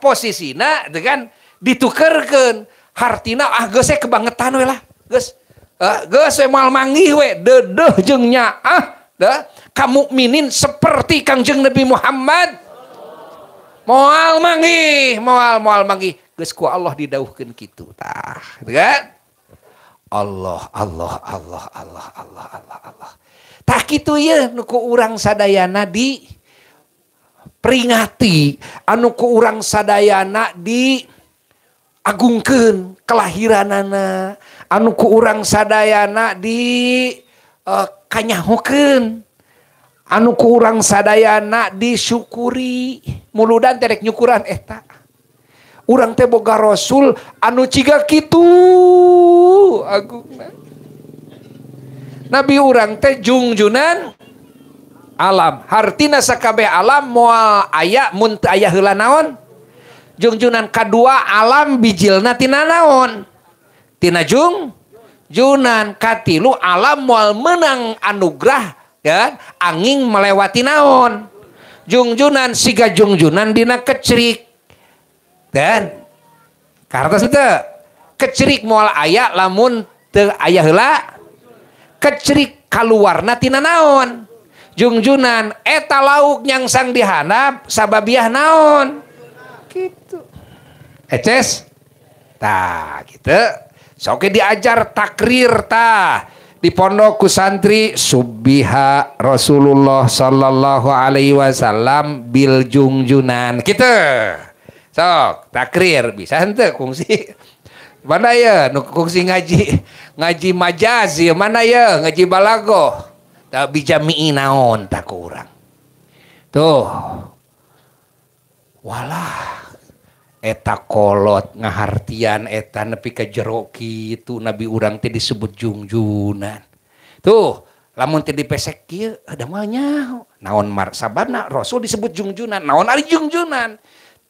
posisina dengan ditukerken hartina ah ge kebangetan we lah. Geus uh, geus we mal mangi we. Dedeh jeung nyaah da kamukminin seperti Kangjeng Nabi Muhammad. Moal mangi moal moal mangi geus ku Allah didauhkeun kitu tah kan? Allah Allah Allah Allah Allah Allah Allah. Tak kitu ye nu ku urang sadayana di peringati anu ku urang sadayana di agungkeun kelahiranana. Anu ku urang sadayana di uh, kanyahokeun. Anu ku urang sadayana disyukuri. Muludan terek nyukuran eh, eta urang teh boga rasul anu ciga kitu agungna. Nabi orang teh jungjunan alam. Hartina sakabeh alam moal aya mun aya heula naon? Jungjunan kadua alam bijilna tina naon? Tina jung junan katilu alam moal menang anugerah ya angin melewati naon? Jungjunan siga jungjunan dina kecerik dan karena itu kecerik moal aya lamun te aya heula kecerik kaluarna tina naon? Jungjunan eta lauk yang sang dihanap sababiah naon? Gitu. Eces? Tah gitu. Soke diajar takrir tah di pondok santri subiha Rasulullah sallallahu alaihi wasallam bil jungjunan gitu. Sok takrir bisa henteu kungsi. Mana ya kungsi ngaji ngaji majaz ya mana ya ngaji balago bijami naon tak kurang. Tuh. Walah. Eta kolot ngahartian eta nepi ke jero kitu nabi urang teh disebut jungjunan tuh lamun teh dipesek kieu ada nya naon mar sabana rasul disebut jungjunan naon ari jungjunan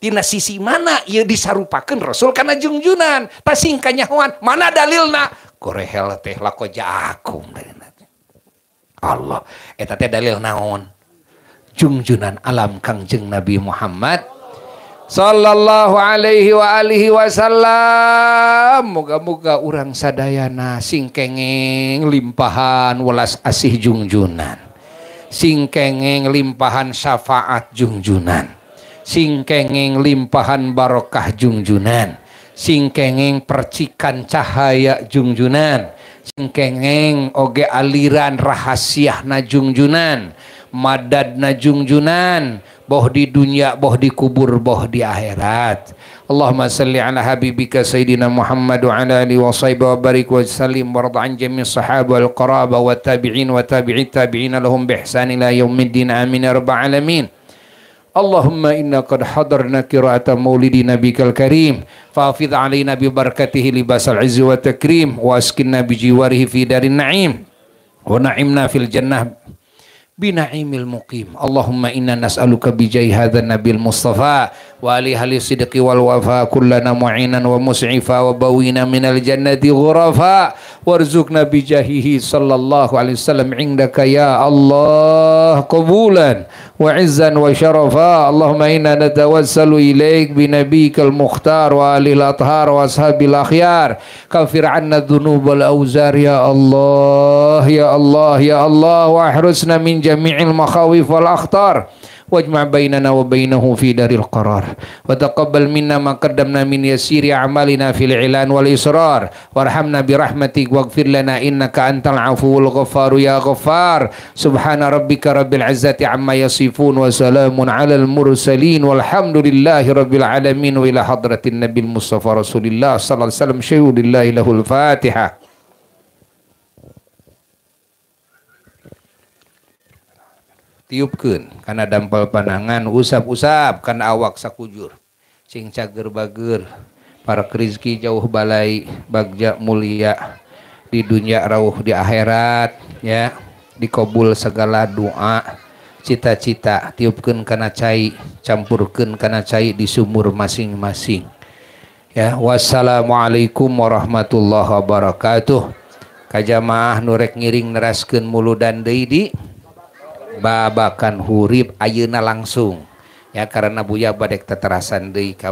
tina sisi mana ieu disarupakeun rasul kana jungjunan tasing ka nyahoan mana dalilna? Korehel teh lako jakum Allah. Eta teh dalil naon? Jungjunan alam kangjeng Nabi Muhammad sallallahu alaihi wa alihi wasallam. Moga-moga urang sadayana singkengeng limpahan welas asih jungjunan. Singkengeng limpahan syafaat jungjunan. Singkengeng limpahan barokah jungjunan. Singkengeng percikan cahaya jungjunan. Sing kengeng oge aliran rahasia na jungjunan madad na jungjunan boh di dunia boh di kubur boh di akhirat. Allahumma salli ala habibika sayyidina Muhammad wa ala alihi wa sahbihi wa barik wa sallim wa an jami' sahaba wal qaraba wa tabi'in wa tabi'i tabi'in lahum bi ihsan ila yaumiddin amin ya rabbal alamin Allahumma inna qad hadarna qira'ata maulidi nabikal karim. Fahafidh alaina bi barakatihi libasal izzi wa wa askinna bi jiwarihi fi darin na'im. Wa na'imna fil jannah binaimil muqim. Allahumma inna nas'aluka bijai hadha nabil mustafa. Wa ali hali wal wafa kullana mu'ainan wa mus'ifa wa bawina minal jannati ghurafa. Warzuqna bijahihi sallallahu alaihi wasallam indaka ya Allah qabulan. وعزا وشرفا. اللهم إنا نتوسل إليك بنبيك المختار وآله الأطهار وأصحاب الأخيار. كفر عنا الذنوب والأوزار. يا الله يا الله يا الله. وأحرسنا من جميع المخاوف والأخطار. واجمع بيننا وبينه في دار القرار. وتقبل منا ما قدمنا من يسير أعمالنا في الإعلان والإصرار. وارحمنا برحمتك واغفر لنا إنك أنت العفو الغفار يا غفار. سبحان ربك رب العزة عما يصفون وسلام على المرسلين. والحمد لله رب العالمين. وإلى حضرة النبي المصطفى رسول الله صلى الله عليه وسلم. شهود الله له الفاتحة. Tiupkeun karena dampal panangan usap-usap karena awak sakujur. Sing cager bager para rizki jauh balai bagja mulia di dunia rauh di akhirat ya dikobul segala doa cita-cita tiupkeun kana cai campurkeun kana cai di sumur masing-masing. Ya wassalamualaikum warahmatullahi wabarakatuh. Kajamaah nurek ngiring neraskeun muludan deui di babakan hurib ayeuna langsung. Ya karena buya badek teterasan deui ka